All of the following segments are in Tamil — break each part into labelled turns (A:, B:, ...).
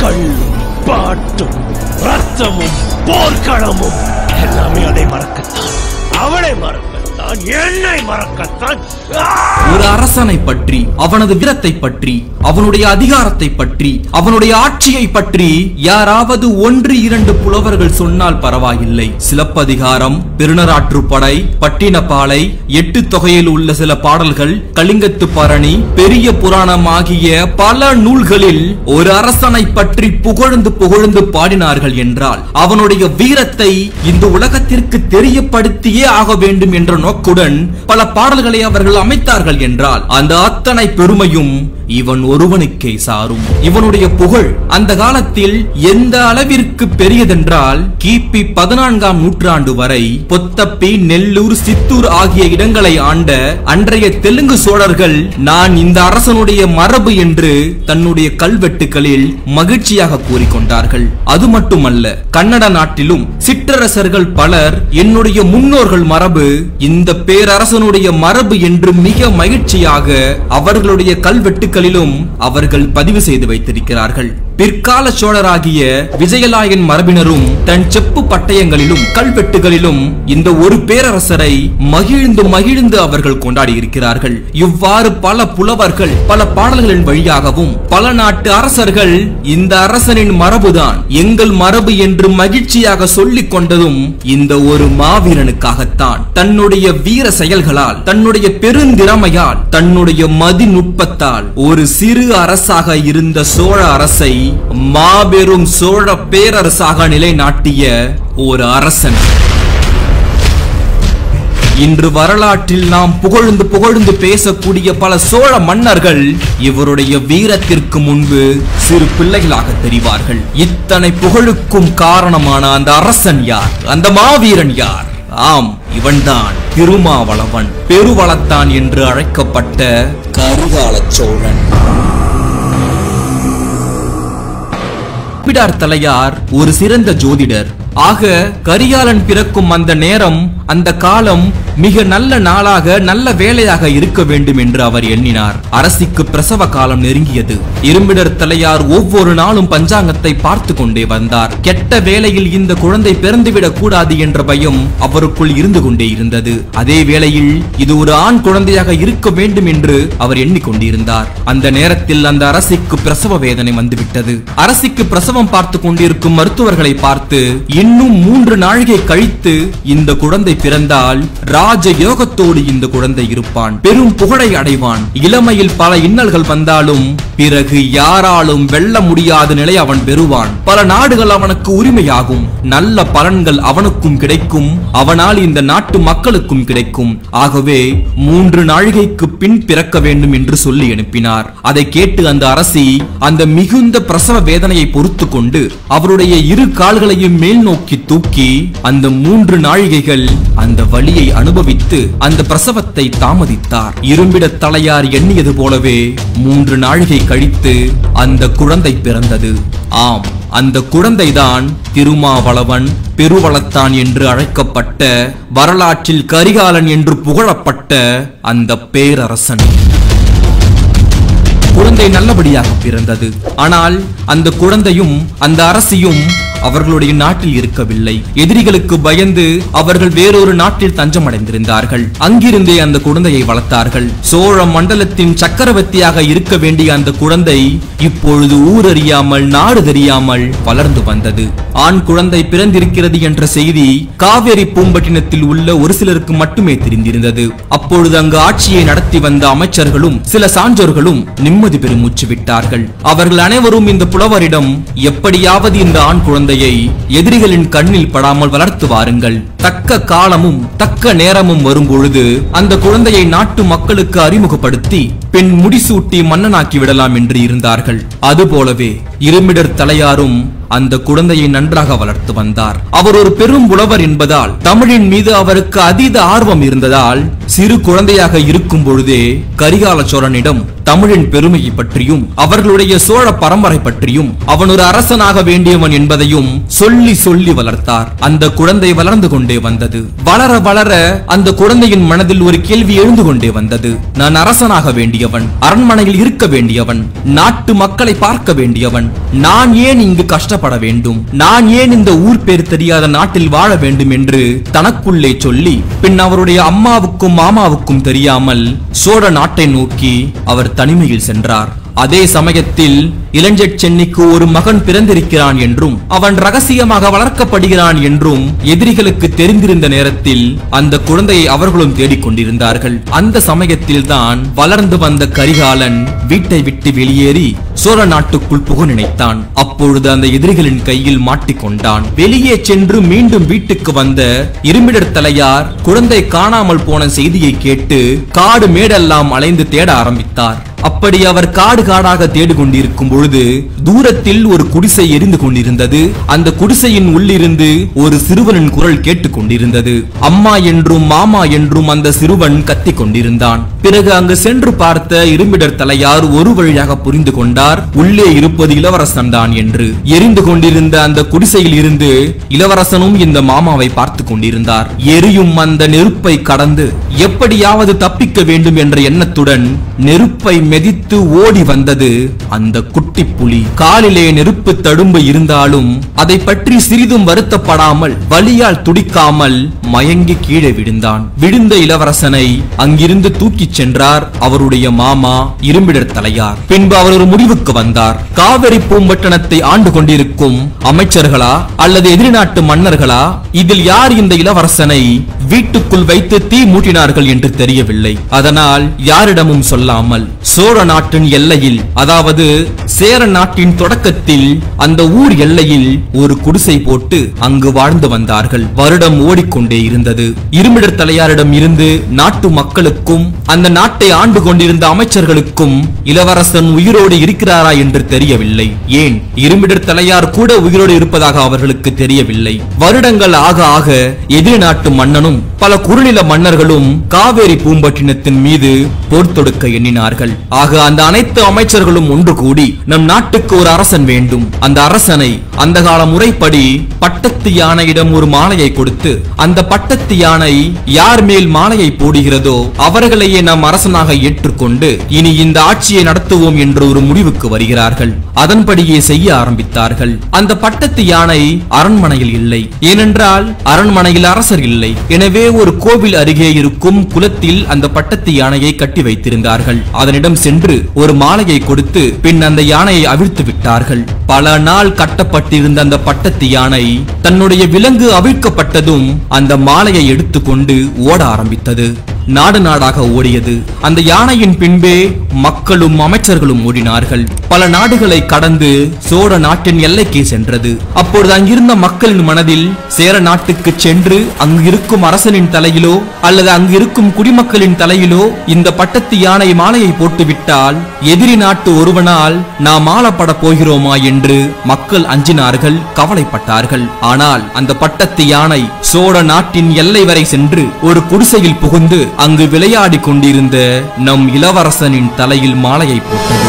A: கள்ளும் பாட்டும் ரத்தமும் போர்க்களமும் எல்லாமே அதை மறக்கத்தான். அவளை மறக்க மறக்கத்தான் என்னை மறக்கத்தான்.
B: ஒரு அரசனை பற்றி அவனது வீரத்தை பற்றி அவனுடைய அதிகாரத்தை பற்றி அவனுடைய ஆட்சியை பற்றி யாராவது ஒன்று இரண்டு புலவர்கள் சொன்னால் பரவாயில்லை. சிலப்பதிகாரம் பெருநராற்றுப்படை பட்டினப்பாலை எட்டு தொகையில் உள்ள சில பாடல்கள் கலிங்கத்து பரணி பெரிய புராணம் ஆகிய பல நூல்களில் ஒரு அரசனை பற்றி புகழ்ந்து புகழ்ந்து பாடினார்கள் என்றால் அவனுடைய வீரத்தை இந்த உலகத்திற்கு தெரியப்படுத்தியே ஆக வேண்டும் என்ற நோக்கம் நோக்குடன் பல பாடல்களை அவர்கள் அமைத்தார்கள் என்றால் அந்த அத்தனை பெருமையும் இவன் ஒருவனுக்கே சாரும். இவனுடைய புகழ் அந்த காலத்தில் எந்த அளவிற்கு பெரியதென்றால் கிபி பதினான்காம் நூற்றாண்டு வரை பொத்தப்பி நெல்லூர் சித்தூர் ஆகிய இடங்களை ஆண்ட அன்றைய தெலுங்கு சோழர்கள் நான் இந்த அரசனுடைய மரபு என்று தன்னுடைய கல்வெட்டுகளில் மகிழ்ச்சியாக கூறிக்கொண்டார்கள். அது மட்டுமல்ல கன்னட நாட்டிலும் சிற்றரசர்கள் பலர் என்னுடைய முன்னோர்கள் மரபு இந்த பேரரசனுடைய மரபு என்று மிக மகிழ்ச்சியாக அவர்களுடைய கல்வெட்டுகளிலும் அவர்கள் பதிவு செய்து வைத்திருக்கிறார்கள். பிற்கால சோழராகிய விஜயலாயன் மரபினரும் தன் செப்பு பட்டயங்களிலும் கல்வெட்டுகளிலும் இந்த ஒரு பேரரசரை மகிழ்ந்து மகிழ்ந்து அவர்கள் கொண்டாடி இருக்கிறார்கள் இவ்வாறு பல புலவர்கள் பல பாடல்களின் வழியாகவும் பல நாட்டு அரசர்கள் இந்த அரசனின் மரபுதான். எங்கள் மரபு என்று மகிழ்ச்சியாக சொல்லிக் கொண்டதும் இந்த ஒரு மாவீரனுக்காகத்தான். தன்னுடைய வீர செயல்களால் தன்னுடைய பெருந்திறமையால் தன்னுடைய மதிநுட்பத்தால் ஒரு சிறு அரசாக இருந்த சோழ அரசை மாபெரும் சோழ பேரரசாக நிலைநாட்டிய ஒரு அரசன். இன்று வரலாற்றில் நாம் புகழ்ந்து புகழ்ந்து பேசக்கூடிய பல சோழ மன்னர்கள் இவருடைய வீரத்திற்கு முன்பு சிறு பிள்ளைகளாக தெரிவார்கள். இத்தனை புகழுக்கும் காரணமான அந்த அரசன் யார்? அந்த மாவீரன் யார்? ஆம் இவன்தான் திருமாவளவன். பெருவளத்தான் என்று அழைக்கப்பட்ட கருகால சோழன். பிடார் தலையார் ஒரு சிறந்த ஜோதிடர். ஆக கரிகாலன் பிறக்கும் அந்த நேரம் அந்த காலம் மிக நல்ல நாளாக நல்ல வேலையாக இருக்க வேண்டும் என்று அவர் எண்ணினார். அரசிக்கு பிரசவ காலம் நெருங்கியது. இரும்பிடர் தலையார் ஒவ்வொரு நாளும் பஞ்சாங்கத்தை பார்த்து கொண்டே வந்தார். கெட்ட வேளையில் இந்த குழந்தை பிறந்துவிடக் கூடாது என்ற பயம் அவருக்குள் இருந்து கொண்டே இருந்தது. அதே வேளையில் இது ஒரு ஆண் குழந்தையாக இருக்க வேண்டும் என்று அவர் எண்ணிக்கொண்டிருந்தார் அந்த நேரத்தில் அந்த அரசிக்கு பிரசவ வேதனை வந்துவிட்டது. அரசிக்கு பிரசவம் பார்த்து கொண்டிருக்கும் மருத்துவர்களை பார்த்து இன்னும் மூன்று நாழிகை கழித்து இந்த குழந்தை பிறந்தால் ராஜ யோகத்தோடு இந்த குழந்தை இருப்பான். பெரும் புகழை அடைவான். இளமையில் பல இன்னல்கள் வந்தாலும் பிறகு யாராலும் வெல்ல முடியாத நிலை அவன் பெறுவான். பல நாடுகள் அவனுக்கு உரிமையாகும். நல்ல பலன்கள் அவனுக்கும் கிடைக்கும். அவனால் இந்த நாட்டு மக்களுக்கும் கிடைக்கும். ஆகவே மூன்று நாழிகைக்கு பின் பிறக்க வேண்டும் என்று சொல்லி அனுப்பினார். அதை கேட்டு அந்த அரசி அந்த மிகுந்த பிரசவ வேதனையை பொறுத்து கொண்டு அவருடைய இரு கால்களையும் மேல் நோக்கி தூக்கி அந்த மூன்று நாழிகைகள் அந்த வழியை அனுபவித்து அந்த பிரசவத்தை தாமதித்தார். இரும்பிட தலையார் எண்ணியது போலவே மூன்று நாழிகை கழித்து அந்த குழந்தை பிறந்தது. ஆம் அந்த குழந்தைதான் திருமாவளவன் பெருவளத்தான் என்று அழைக்கப்பட்ட வரலாற்றில் கரிகாலன் என்று புகழப்பட்ட அந்த பேரரசன். குழந்தை நல்லபடியாக பிறந்தது. ஆனால் அந்த குழந்தையும் அந்த அரசியும் அவர்களுடைய நாட்டில் இருக்கவில்லை. எதிரிகளுக்கு பயந்து அவர்கள் வேறொரு நாட்டில் தஞ்சம் அடைந்திருந்தார்கள் அங்கிருந்தே அந்த குழந்தையை வளர்த்தார்கள். சோழ மண்டலத்தின் சக்கரவர்த்தியாக இருக்க வேண்டிய அந்த குழந்தை இப்பொழுது ஊரறியாமல் நாடு தெரியாமல் வளர்ந்து வந்தது. ஆண் குழந்தை பிறந்திருக்கிறது என்ற செய்தி காவேரி பூம்பட்டினத்தில் உள்ள ஒரு சிலருக்கு மட்டுமே தெரிந்திருந்தது. அப்பொழுது அங்கு ஆட்சியை நடத்தி வந்த அமைச்சர்களும் சில சான்றோர்களும் நிம்மதி பெருமூச்சு விட்டார்கள். அவர்கள் அனைவரும் இந்த புலவரிடம் எப்படியாவது இந்த ஆண் குழந்தை குழந்தையை எதிரிகளின் கண்ணில் படாமல் வளர்த்து வாருங்கள். தக்க காலமும் தக்க நேரமும் வரும் பொழுது அந்த குழந்தையை நாட்டு மக்களுக்கு அறிமுகப்படுத்தி பின் முடிசூட்டி மன்னனாக்கி விடலாம் என்று இருந்தார்கள். அதுபோலவே இருமிடர் தலையாரும் அந்த குழந்தையை நன்றாக வளர்த்து வந்தார். அவர் ஒரு பெரும் புலவர் என்பதால் தமிழின் மீது அவருக்கு அதீத ஆர்வம் இருந்ததால் சிறு குழந்தையாக இருக்கும் பொழுதே கரிகால சோழனிடம் தமிழின் பெருமையை பற்றியும் அவர்களுடைய சோழ பரம்பரை பற்றியும் அவன் ஒரு அரசனாக வேண்டியவன் என்பதையும் சொல்லி சொல்லி வளர்த்தார். அந்த குழந்தை வளர்ந்து கொண்டே வந்தது. வளர வளர அந்த குழந்தையின் மனதில் ஒரு கேள்வி எழுந்து கொண்டே வந்தது. நான் அரசனாக வேண்டியவன் அரண்மனையில் இருக்க வேண்டியவன் நாட்டு மக்களை பார்க்க வேண்டியவன் நான் ஏன் இங்கு கஷ்டப்பட வேண்டும். நான் ஏன் இந்த ஊர் பேர் தெரியாத நாட்டில் வாழ வேண்டும் என்று தனக்குள்ளே சொல்லி பின் அவருடைய அம்மாவுக்கும் மாமாவுக்கும் தெரியாமல் சோழ நாட்டை நோக்கி அவர் தனிமையில் சென்றார். அதே சமயத்தில் இளஞ்செட் சென்னிக்கு ஒரு மகன் பிறந்திருக்கிறான் என்றும் அவன் ரகசியமாக வளர்க்கப்படுகிறான் என்றும் எதிரிகளுக்கு தெரிந்திருந்த நேரத்தில் அந்த குழந்தையை அவர்களும் தேடிக்கொண்டிருந்தார்கள். அந்த சமயத்தில் தான் வளர்ந்து வந்த கரிகாலன் வீட்டை விட்டு வெளியேறி சோழ நாட்டுக்குள் புக நினைத்தான். அப்பொழுது அந்த எதிரிகளின் கையில் மாட்டிக்கொண்டான் வெளியே சென்று மீண்டும் வீட்டுக்கு வந்த இருமிடர் தலையார் குழந்தை காணாமல் போன செய்தியை கேட்டு காடு மேடெல்லாம் அலைந்து தேட ஆரம்பித்தார். அப்படி அவர் காடு காடாக தேடிக் கொண்டிருக்கும் பொழுது தூரத்தில் ஒரு குடிசை எரிந்து கொண்டிருந்தது. அந்த குடிசையின் உள்ளிருந்து ஒரு சிறுவனின் குரல் கேட்டுக் கொண்டிருந்தது அம்மா என்றும் மாமா என்றும் அந்த சிறுவன் கத்திக் கொண்டிருந்தான். பிறகு அங்கு சென்று பார்த்த இரும்பிடர் தலையார் ஒரு வழியாக புரிந்து கொண்டார். உள்ளே இருப்பது இளவரசன் தான் என்று. எரிந்து கொண்டிருந்த அந்த குடிசையில் இருந்து இளவரசனும் இந்த மாமாவை பார்த்து கொண்டிருந்தார். எரியும் அந்த நெருப்பை கடந்து எப்படியாவது தப்பிக்க வேண்டும் என்ற எண்ணத்துடன் நெருப்பை மெதித்து ஓடி வந்தது அந்த குட்டி புலி. காலிலே நெருப்பு தடும்பு இருந்தாலும் அதை பற்றி சிறிதும் வருத்தப்படாமல் வலியால் துடிக்காமல் மயங்கி கீழே விழுந்தான். விழுந்த இளவரசனை அங்கிருந்து தூக்கிச் சென்றார் அவருடைய மாமா இரும்பிடர் தலையார். பின்பு அவர் ஒரு முடிவுக்கு வந்தார். காவிரி பூம்பட்டணத்தை ஆண்டு கொண்டிருக்கும் அமைச்சர்களா அல்லது எதிர்நாட்டு மன்னர்களா? இதில் யார் இந்த இளவரசனை வீட்டுக்குள் வைத்து தீ மூட்டினார்கள் என்று தெரியவில்லை. அதனால் யாரிடமும் சொல்லாமல் சோழ நாட்டின் எல்லையில் அதாவது சேர நாட்டின் தொடக்கத்தில் அந்த ஊர் எல்லையில் ஒரு குடிசை போட்டு அங்கு வாழ்ந்து வந்தார்கள். வருடம் ஓடிக்கொண்டே இருந்தது. இருமிடர் தலையாரிடம் இருந்து நாட்டு மக்களுக்கும் அந்த நாட்டை ஆண்டு கொண்டிருந்த அமைச்சர்களுக்கும் இளவரசன் உயிரோடு இருக்கிறாரா என்று தெரியவில்லை. ஏன்? இருமிடர் தலையார் கூட உயிரோடு இருப்பதாக அவர்களுக்கு தெரியவில்லை. வருடங்கள் ஆக ஆக எதிரி நாட்டு மன்னனும் பல குறுநில மன்னர்களும் காவேரி பூம்பட்டினத்தின் மீது போர் தொடுக்க எண்ணினார்கள். ஆக அந்த அனைத்து அமைச்சர்களும் ஒன்று கூடி நம் நாட்டுக்கு ஒரு அரசன் வேண்டும். அந்த அரசனை அந்த கால முறைப்படி பட்டத்து யானையிடம் ஒரு மாலையை கொடுத்து அந்த பட்டத்து யானை யார் மேல் மாலையை போடுகிறதோ அவர்களையே நாம் அரசனாக ஏற்றுக்கொண்டு இனி இந்த ஆட்சியை நடத்துவோம் என்று ஒரு முடிவுக்கு வருகிறார்கள். அதன்படியே செய்ய ஆரம்பித்தார்கள். அந்த பட்டத்து யானை அரண்மனையில் இல்லை. ஏனென்றால் அரண்மனையில் அரசர் இல்லை. எனவே ஒரு கோவில் அருகே இருக்கும் குளத்தில் அந்த பட்டத்து யானையை கட்டி வைத்திருந்தார்கள். அதனிடம் சென்று ஒரு மாலையை கொடுத்து பின் அந்த யானையை அவிழ்த்து விட்டார்கள். பல நாள் கட்டப்பட்டிருந்த அந்த பட்டத்து யானை தன்னுடைய விலங்கு அவிழ்க்கப்பட்டதும் அந்த மாலையை எடுத்துக்கொண்டு ஓட ஆரம்பித்தது. நாடு நாடாக ஓடியது. அந்த யானையின் பின்பே மக்களும் அமைச்சர்களும் ஓடினார்கள். பல நாடுகளை கடந்து சோழ நாட்டின் எல்லைக்கு சென்றது. அப்பொழுது அங்கிருந்த மக்களின் மனதில் சேர நாட்டுக்கு சென்று அங்கு இருக்கும் அரசனின் தலையிலோ அல்லது அங்கு இருக்கும் குடிமக்களின் தலையிலோ இந்த பட்டத்து யானை மாலையை போட்டுவிட்டால் எதிரி நாட்டு ஒருவனால் நாம் ஆளப்பட போகிறோமா என்று மக்கள் அஞ்சினார்கள் கவலைப்பட்டார்கள். ஆனால் அந்த பட்டத்து யானை சோழ நாட்டின் எல்லை வரை சென்று ஒரு குடிசையில் புகுந்து அங்கு விளையாடிக் கொண்டிருந்த நம் இளவரசனின் தலையில் மாலையை போட்டது.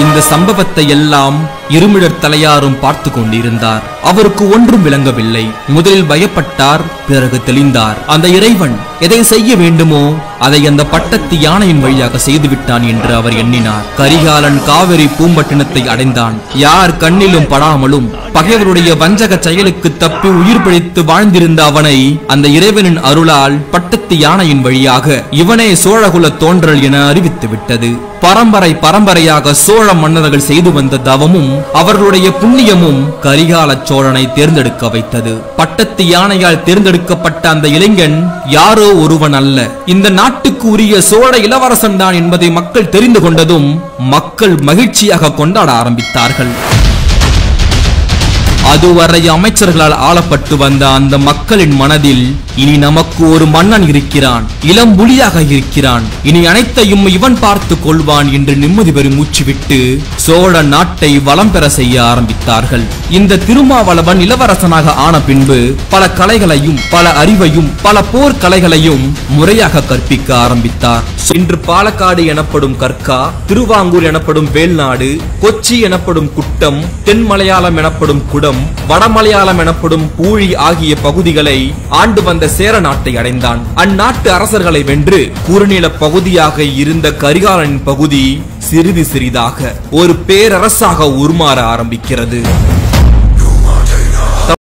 B: இந்த சம்பவத்தை எல்லாம் இருமிழர் தலையாரும் பார்த்து கொண்டிருந்தார். அவருக்கு ஒன்றும் விளங்கவில்லை. முதலில் பயப்பட்டார் பிறகு தெளிந்தார். அந்த இறைவன் எதை செய்ய வேண்டுமோ அதை அந்த பட்டத்து யானையின் வழியாக செய்துவிட்டான் என்று அவர் எண்ணினார். கரிகாலன் காவிரி பூம்பட்டினத்தை அடைந்தான். யார் கண்ணிலும் படாமலும் பகைவருடைய வஞ்சக செயலுக்கு தப்பி உயிர் பிழைத்து வாழ்ந்திருந்த அவனை அந்த இறைவனின் அருளால் பட்டத்து யானையின் வழியாக இவனே சோழகுல தோன்றல் என அறிவித்து விட்டது. பரம்பரை பரம்பரையாக சோழ மன்னர்கள் செய்து வந்த தவமும் அவர்களுடைய புண்ணியமும் கரிகால சோழனை தேர்ந்தெடுக்க வைத்தது. பட்டத்து யானையால் தேர்ந்தெடுக்கப்பட்ட அந்த இளைஞன் யாரோ ஒருவன் அல்ல. இந்த நாட்டுக்கு உரிய சோழ இளவரசன் தான் என்பதை மக்கள் தெரிந்து கொண்டதும் மக்கள் மகிழ்ச்சியாக கொண்டாட ஆரம்பித்தார்கள். அதுவரை அமைச்சர்களால் ஆளப்பட்டு வந்த அந்த மக்களின் மனதில் இனி நமக்கு ஒரு மன்னன் இருக்கிறான். இளம் புலியாக இருக்கிறான். இனி அனைத்தையும் இவன் பார்த்து கொள்வான் என்று நிம்மதி பெறும் மூச்சுவிட்டு சோழ நாட்டை வளம் பெற செய்ய ஆரம்பித்தார்கள். இந்த திருமாவளவன் இளவரசனாக ஆன பின்பு பல கலைகளையும் பல அறிவையும் பல போர் கலைகளையும் முறையாக கற்பிக்க ஆரம்பித்தார். இன்று பாலக்காடு எனப்படும் கற்கா திருவாங்கூர் எனப்படும் வேல்நாடு கொச்சி எனப்படும் குட்டம் தென் மலையாளம் எனப்படும் குடம் வடமலையாளம் எனப்படும் பூழி ஆகிய பகுதிகளை ஆண்டு வந்த சேர நாட்டை அடைந்தான். அந்நாட்டு அரசர்களை வென்று குறுநில பகுதியாக இருந்த கரிகாலனின் பகுதி சிறிது சிறிதாக ஒரு பேரரசாக உருமாற ஆரம்பிக்கிறது.